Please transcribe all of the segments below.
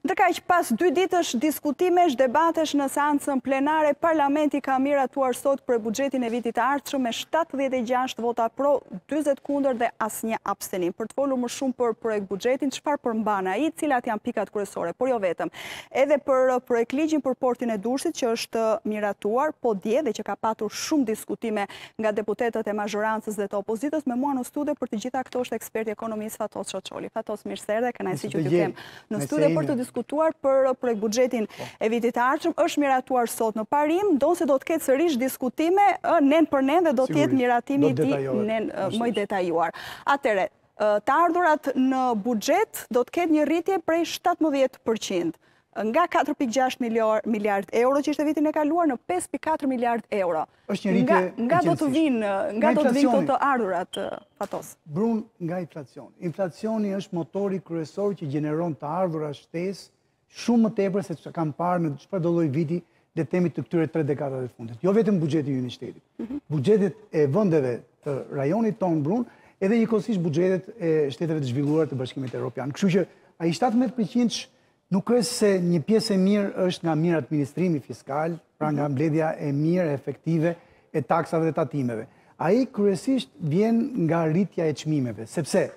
Ndërkaq, pas dy ditësh diskutimesh, debatesh në seancën plenare, Parlamenti ka miratuar sot projektbuxhetin e vitit të ardhshëm me shtatëdhjetë e gjashtë vota pro, dyzet kundër dhe asnjë abstenim. Për të folur më shumë për projektbuxhetin, çfarë përmban ai, cilat janë pikat kryesore, por jo vetëm. Edhe për projektligjin për portin e Durrësit që është miratuar po dje dhe që ka patur shumë diskutime nga deputetët e mazhorancës dhe të opozitës, me mua në studio për të gjitha këto është eksperti ekonomist Fatos Çoçoli. Fatos, mirëserdhe, kënaqësi që t'ju kem. në studio për të diskutuar për projektbuxhetin, po, e vitit të ardhshëm, është miratuar sot në parim, ndonëse do të ketë sërish diskutime nen për nen dhe do të jetë miratimi i tij nen më i detajuar. Atëherë, të ardhurat në buxhet do të ketë një rritje prej 17% nga 4.6 miliard euro që ishte vitin e kaluar në 5.4 miliard euro. është një rritje e Nga do të vinë, nga do të vinë këto të ardhurat, Fatos? Brun nga inflacioni. Inflacioni është motori kryesor që gjeneron të ardhura shtesë shumë më tepër se ç'kanë parë në çfarëdolloj viti le të themi të këtyre tre dekadave të fundit. Jo vetëm buxheti ynë i shtetit. Mhm. Buxhetet e vendeve të rajonit tonë Brun, edhe njëkohësisht buxhetet e shteteve të zhvilluara të Bashkimit Evropian. Kështu që ai 17% Nuk është se një pjesë e mirë është nga miradministrimi fiskal, pra nga mbledhja e mirë e efektive e taksave dhe tatimeve. Ai kryesisht vjen nga rritja e çmimeve, sepse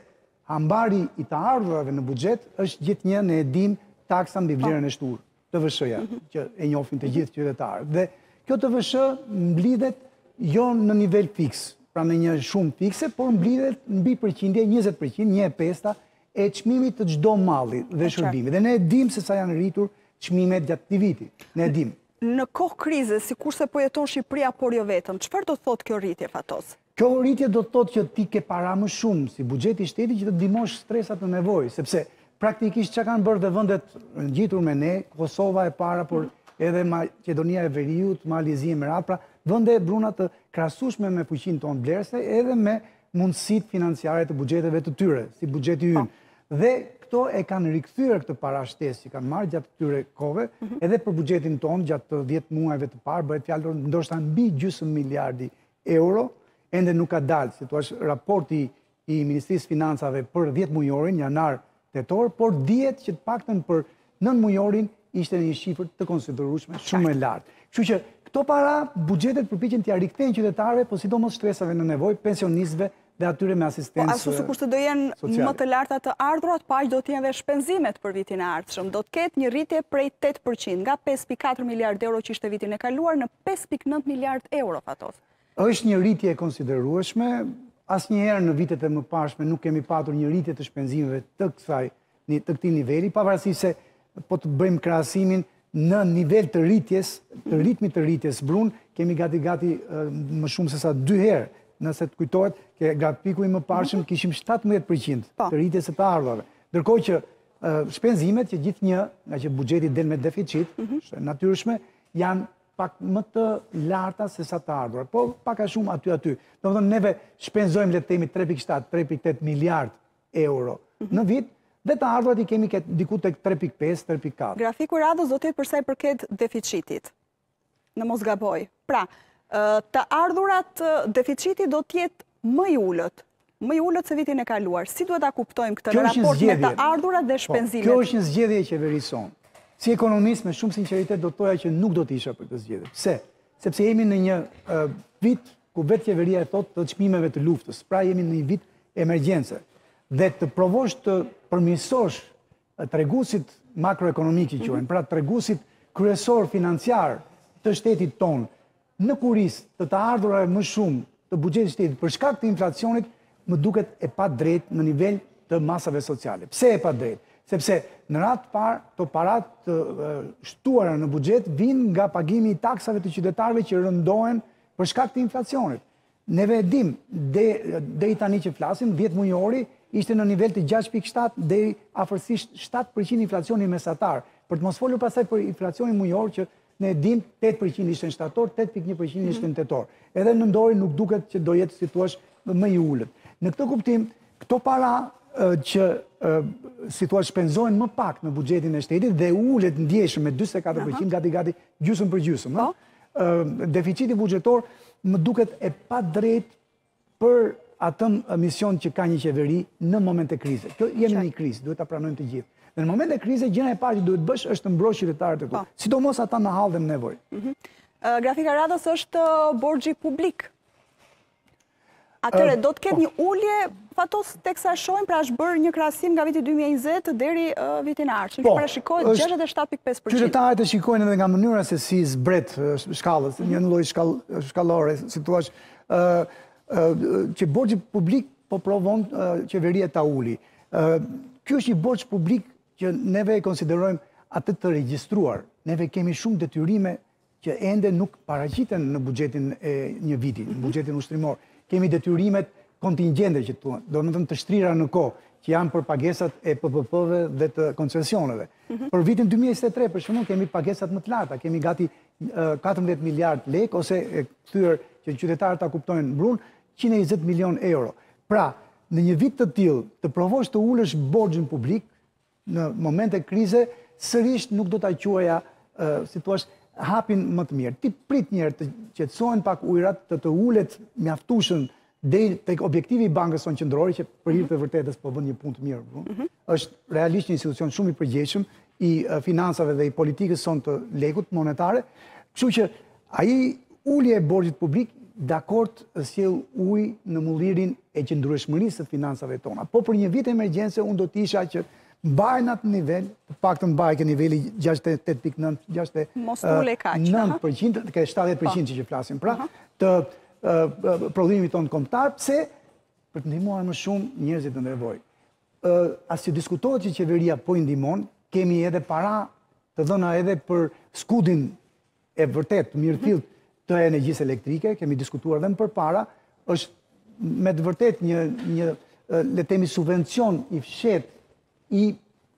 hambari i të ardhurave në buxhet është gjithnjë, ne e dimë, taksa mbi vlerën, po, e shtuar, TVSH-ja, mhm. që e njofin të gjithë qytetarët. Dhe kjo TVSH mblidhet jo në nivel fiks, pra me një shumë fikse, por mblidhet mbi përqindje, 20%, një e pesta, e çmimit të çdo malli dhe shërbimi. Dhe ne e dimë se sa janë rritur çmimet gjatë këtij viti. Ne e dimë. Në kohë krize, sikurse po jeton Shqipëria, por jo vetëm, çfarë do të thotë kjo rritje Fatos? Kjo rritje do të thotë që ti ke para më shumë si buxheti i shtetit që të ndihmosh shtresat në nevojë, sepse praktikisht çka kanë bërë dhe vendet ngjitur me ne, Kosova e para, por edhe Maqedonia e Veriut, Mali i Zi e me radhë, pra vende, Bruna, të krahasueshme me fuqinë tonë blerëse, edhe me mundësitë financiare të buxheteve të tyre, si buxheti ynë. Po. Dhe këto e kanë rikthyer këtë para shtesë që kanë marrë gjatë këtyre kohëve, mhm. edhe për buxhetin tonë gjatë dhjetë muajve të parë, bëhet fjalë ndoshta mbi gjysmë miliardi euro, ende nuk ka dalë, si të thuash, raporti i Ministrisë së Financave për dhjetëmujorin, janar tetor, por dihet që të paktën për nëntëmujorin ishte në një shifër të konsiderueshme, shumë e lartë. Kështu që këto para buxhetet përpiqen t'ia rikthejnë qytetarëve, po sidomos shtresave në nevojë, pensionistëve dhe atyre me asistencë sociale. Po ashtu sikurse do jenë më të larta të ardhurat, po aq do të jenë edhe shpenzimet për vitin e ardhshëm. Do të ketë një rritje prej 8%, nga 5.4 miliard euro që ishte vitin e kaluar, në 5.9 miliard euro, Fatos. Është një rritje e konsiderueshme, asnjëherë në vitet e mëparshme nuk kemi patur një rritje të shpenzimeve të kësaj të këtij niveli, pavarësisht se po të bëjmë krahasimin në nivel të rritjes, të ritmit të rritjes bruto, kemi gati gati më shumë se sa dy herë. Nëse të kujtohet, ke grafiku i mëparshëm kishim 17% po. të rritjes së të ardhurave. Ndërkohë që shpenzimet që gjithnjë, nga që buxheti del me deficit, mhm. është natyrshme, janë pak më të larta se sa të ardhurat, po pak a shumë aty aty. Domethënë, neve shpenzojmë le të themi 3.7, 3.8 miliard euro mhm. në vit, dhe të ardhurat i kemi këtu diku te 3.5, 3.4. Grafiku i radhës do të jetë përsa i përket deficitit, në mos gaboj. Pra, të ardhurat, deficiti do të jetë më i ulët, më i ulët se vitin e kaluar. Si duhet ta kuptojmë këtë në raport me të ardhurat dhe po, shpenzimet? Kjo është një zgjedhje e qeverisë sonë. Si ekonomist me shumë sinqeritet do të thoja që nuk do të isha për këtë zgjedhje. Pse? Sepse jemi në një vit ku vetë qeveria e thotë të çmimeve të luftës. Pra jemi në një vit emergjence. Dhe të provosh të përmirësosh treguesit makroekonomikë që quhen, mhm. pra treguesit kryesorë financiarë të shtetit tonë, në kurriz të të ardhurave më shumë të buxhetit të shtetit për shkak të inflacionit më duket e padrejtë në nivel të masave sociale. Pse e padrejtë? Sepse në radhë të parë këto paratë të shtuara në buxhet vijnë nga pagimi i taksave të qytetarëve që rëndohen për shkak të inflacionit. Neve e dimë, deri tani që flasim, dhjetëmujori ishte në nivel të gjashtë pikë shtatë deri afërsisht shtatë për qind inflacioni mesatar. Për të mos folur pastaj për inflacionin mujor që ne e dimë tetë për qind ishte në shtator, tetë pikë një për qind ishte në mhm. tetor. Edhe nëndori nuk duket që do jetë si thua më i ulët. Në këtë kuptim, këto para që si thua shpenzohen më pak në buxhetin e shtetit dhe ulet ndjeshëm me 24% gati gati gjysëm për gjysëm, po? deficiti buxhetor më duket e padrejtë për atë mision që ka një qeveri në momente krize. Që jemi në një krizë, duhet ta pranojmë të gjithë. Dhe në momente krize, gjëja e parë që duhet të bësh është të mbrosh qytetarët e tu. Po. Sidomos ata në hall dhe në nevojë. Mhm. Grafika e radhës është borxhi publik. Atëherë, do të ketë një ulje, Fatos, teksa e shohim, pra është bërë një krahasim nga viti 2020 deri vitin e ardhshëm, që parashikohet 67.5%. Qytetarët e shikojnë edhe nga mënyra se si zbret shkallës, një lloj shkallare, si të thuash, që borxhin publik po provon qeveria ta uli. Ky është një borxh publik që neve e konsiderojmë atë të regjistruar. Neve kemi shumë detyrime që ende nuk paraqiten në buxhetin e një viti, në buxhetin ushtrimor. Kemi detyrimet kontingjente që thuhen, domethënë të shtrira në kohë, që janë për pagesat e PPP-ve dhe të koncesioneve. Mhm. Për vitin 2023, për shembull, kemi pagesat më të larta, kemi gati 14 miliard lekë, ose e kthyer që qytetarët ta kuptojnë më, Bruna, 120 milion euro. Pra, në një vit të tilë, të provosh të ulësh borxhin publik, në momente krize, sërish nuk do ta quaja, si të thuash, hapin më të mirë. Ti prite një herë të qetësohen pak ujërat, të të ulet mjaftueshëm deri tek objektivi i Bankës sonë Qendrore që për hir të së vërtetës po bën një punë të mirë. Mm -hmm. Është realisht një institucion shumë i përgjegjshëm i financave dhe i politikës sonë të lekut monetare. Kështu që Ajo ulje e borxhit publik dakord sjell ujë në mullirin e qëndrueshmërisë së financave tona. Po për një vit emergjence unë do të isha që mbaje atë nivel, të paktën mbaje te niveli 68.9, 69%, të ke 70% që flasim, pra të prodhimit tonë kombëtar, pse për të ndihmuar më shumë njerëzit në nevojë. As që diskutohet që qeveria po i ndihmon, kemi edhe para të dhëna edhe për skudin e vërtetë, të mirëfilltë mhm. të energjisë elektrike, kemi diskutuar dhe më përpara, është me të vërtetë një, një le të themi subvencion i fshehtë i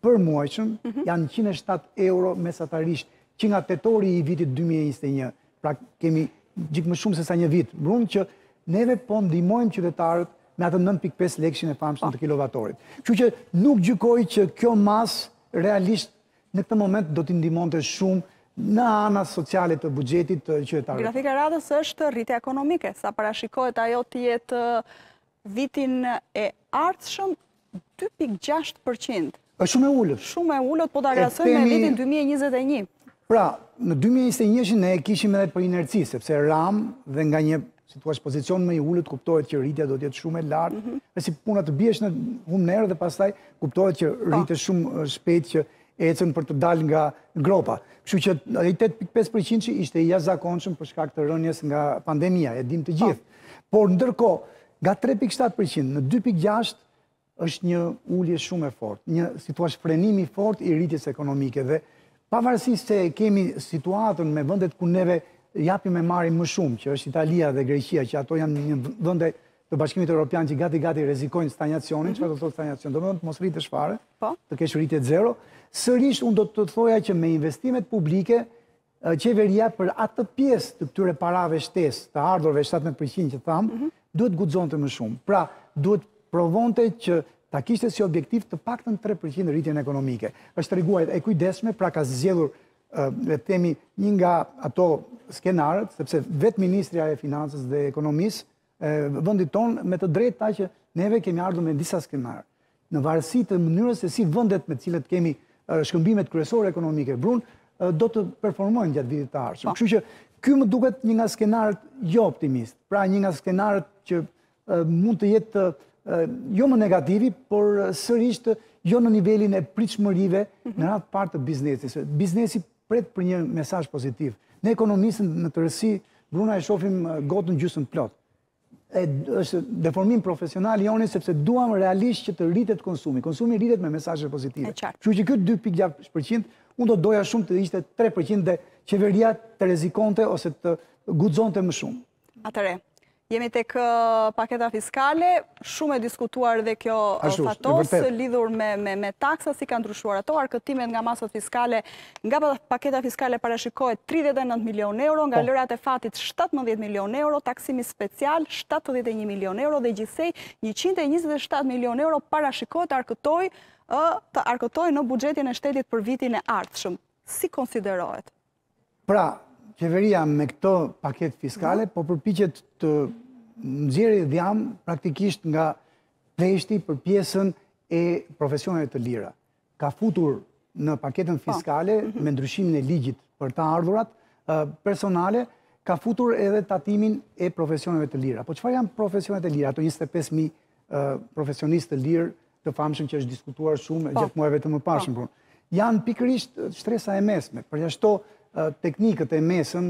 përmuajshëm, mhm. janë 107 euro mesatarisht, që nga tetori i vitit 2021, pra kemi diçka më shumë sesa një vit, Bruna që neve po ndihmojmë qytetarët me atë 9.5 lekshin e famshëm të po. kilovatorit. Kështu që nuk gjykoj që kjo masë realisht në këtë moment do t'i ndihmonte shumë në anët sociale të buxhetit të qytetarëve. Grafika e radhës është rritja ekonomike, sa parashikohet ajo të jetë vitin e ardhshëm 2.6%. Është shumë e ulët. Shumë e ulët, po ta krahasojmë me vitin 2021. Pra, në 2021 ne e kishim edhe për inerci, sepse ramë dhe nga një si të thuash, pozicion më i ulët, kuptohet që rritja do të jetë shumë e lartë, mm -hmm. e si puna të biesh në humnerë dhe pastaj kuptohet që po. rritesh shumë uh, shpejt që ecën për të dalë nga gropa. Kështu që ai 8.5% që ishte i jashtëzakonshëm për shkak të rënies nga pandemia, e dimë të po. gjithë. Por ndërkohë, nga 3.7% në 2.6 është një ulje shumë e fortë, një si të thuash frenim i fortë i rritjes ekonomike dhe pavarësisht se kemi situatën me vendet ku neve japim e marrim më shumë, që është Italia dhe Greqia, që ato janë dy vende të Bashkimit Europian që gati-gati rrezikojnë stanjacionin, çka do të thotë stanjacion, domethënë të mos rritesh fare, po. të kesh rritje zero, sërish unë do të thoja që me investimet publike, Qeveria për atë pjesë të këtyre parave shtesë, të ardhurve 17 përqind që thamë, mhm. duhet të guxonte më shumë. Pra, duhet provonte që ta kishte si objektiv të paktën 3 përqind rritjen ekonomike. është treguar e kujdesshme, pra ka zgjedhur le të themi një nga ato skenarët, sepse vetë Ministrja e Financës dhe Ekonomisë, e vendit tonë me të drejtë tha që neve kemi ardhur me disa skenarë në varësi të mënyrës se si vendet me të cilat kemi shkëmbimet kryesore ekonomike Bruna do të performojnë gjatë vitit të ardhshëm. Po. Kështu që ky më duket një nga skenarët jo optimist. Pra një nga skenarët që mund të jetë jo më negativi, por sërisht jo në nivelin e pritshmërive mhm. në radhë të parë të biznesi. Biznesi Pret për një mesazh pozitiv. Ne ekonomistët në tërësi, Bruna e shofim gotën gjysmë plot. E, është deformim profesional joni sepse duam realisht që të rritet konsumi. Konsumi rritet me mesazhe pozitive. Kështu që ky 2.6% unë do ta doja shumë të ishte 3% dhe qeveria të rrezikonte ose të guxonte më shumë. Atëherë, jemi tek paketa fiskale, shumë e diskutuar dhe kjo Fatos, lidhur me taksa, si kanë ndryshuar ato, arkëtimet nga masat fiskale, nga paketa fiskale parashikohet 39 milion euro, nga po. lojërat e fatit 17 milion euro, taksimi special 71 milion euro, dhe gjithsej 127 milion euro parashikohet arkëtoj, të arkëtoj në buxhetin e shtetit për vitin e ardhshëm. Si konsiderohet? Pra, qeveria me këtë paketë fiskale, po përpiqet të nxjerri dhjam praktikisht nga pleshti për pjesën e profesioneve të lira. Ka futur në paketën po. fiskale, mhm. me ndryshimin e ligjit për të ardhurat personale, ka futur edhe tatimin e profesioneve të lira. Po çfarë janë profesionet e lira, ato 25.000 profesionistë të lirë të famshëm që është diskutuar shumë, po. gjithë muajve të mëparshëm, po. janë pikërisht shtresa e mesme, përjashto teknikët e mesëm,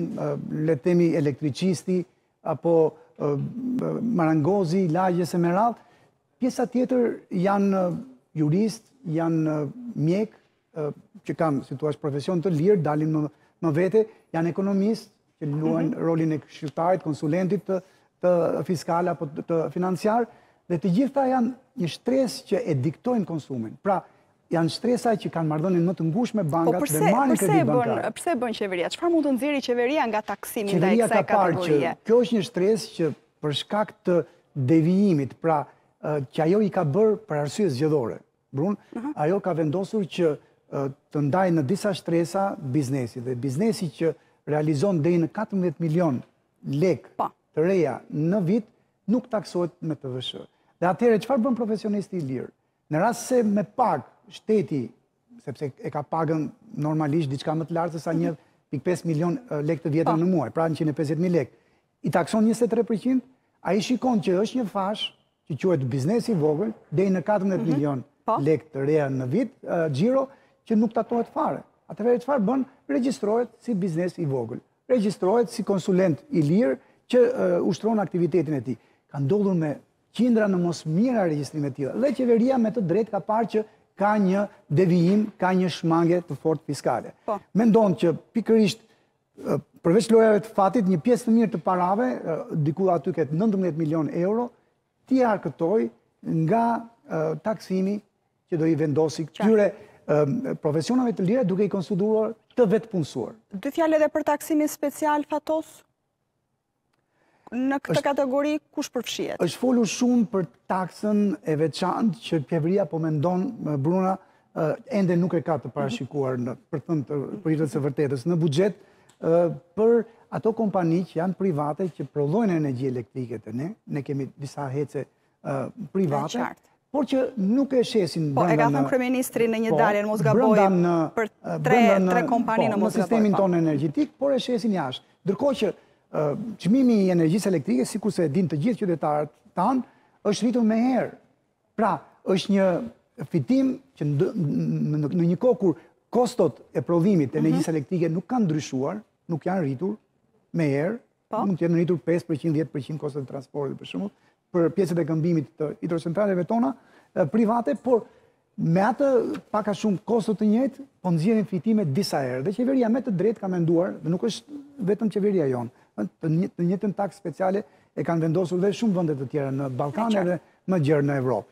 le të themi elektricisti, apo marangozi i lagjes e me radhë, pjesa tjetër janë juristë, janë mjekë, që kanë, si thua, profesion të lirë, dalin më vete, janë ekonomistë që luajnë mhm. rolin e këshilltarit, konsulentit të fiskal apo të financiar dhe të gjitha janë një shtresë që e diktojnë konsumin. Pra, janë shtresa që kanë marrëdhënien më të ngushtë me po bankat dhe marrin kreditë bankare. Përse e bën qeveria? Çfarë mund të nxjerrë qeveria nga taksimi ndaj kësaj kategorie? Kjo është një shtresë që për shkak të devijimit, pra që ajo i ka bërë për arsye zgjedhore. Bruna, ajo ka vendosur që të ndajë në disa shtresa biznesi dhe biznesi që realizon deri në 14 milion lekë, po, të reja në vit, nuk taksohet me TVSH. Dhe atëhere, çfarë bën profesionisti i lirë? Në rast se me pagë shteti, sepse e ka pagën normalisht diçka më të lartë, se sa 1.5 milion lekë të vjetra në muaj, pra 150.000 lekë, i takson 23 për qind, ai shikon që është një fashë që quhet biznes i vogël, deri në 14, mhm, milion, po, lekë të reja në vit, xhiro, që nuk tatohet fare. Atëherë çfarë bën, regjistrohet si biznes i vogël. Regjistrohet si konsulent i lirë që ushtron aktivitetin e tij. Ka ndodhur me qindra në mos mijëra regjistrime të tilla. Dhe qeveria me të drejtë ka parë që ka një devijim, ka një shmangie të fortë fiskale. Po. Mendon që pikërisht Përveç lojave të fatit, një pjesë të mirë të parave, diku aty te 19 milion euro, t'i arkëtojë nga taksimi që do i vendosë këtyre profesionave të lira duke i konsideruar të vetëpunësuar. Dy fjalë dhe për taksimin special, Fatos? Në këtë kategori, kush përfshihet? Është folur shumë për taksën e veçantë që qeveria po mendon, Bruna, ende nuk e ka të parashikuar për të thënë të drejtës së vërtetës në buxhet, për ato kompani që janë private që prodhojnë energji elektrike te ne, ne kemi disa HEC-e private, por që nuk e shesin brenda në... Po, e ka thënë kryeministri në një, po, dalje në mos gaboj për tre kompani në, po, mos gaboj. Në sistemin, po, tonë energjetik, por e shesin jashtë. Ndërkohë që çmimi i energjisë elektrike, sikurse dinë të gjithë qytetarët tanë, është rritur me herë. Pra, është një fitim që në një kohë kur kostot e prodhimit të, mhm, energjisë elektrike nuk kanë ndryshuar, nuk janë rritur me herë, Po. Mund të jenë rritur 5%, 10% kostot e transportit për shembull, për pjesët e këmbimit të hidrocentraleve tona private, por me atë pak a shumë kosto të njëjtë, po nxjerrin fitime disa herë. Dhe qeveria me të drejtë ka menduar, dhe nuk është vetëm qeveria jonë, të njëjtën taksë speciale e kanë vendosur dhe shumë vende të tjera në Ballkan edhe më gjerë në Evropë.